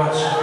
much.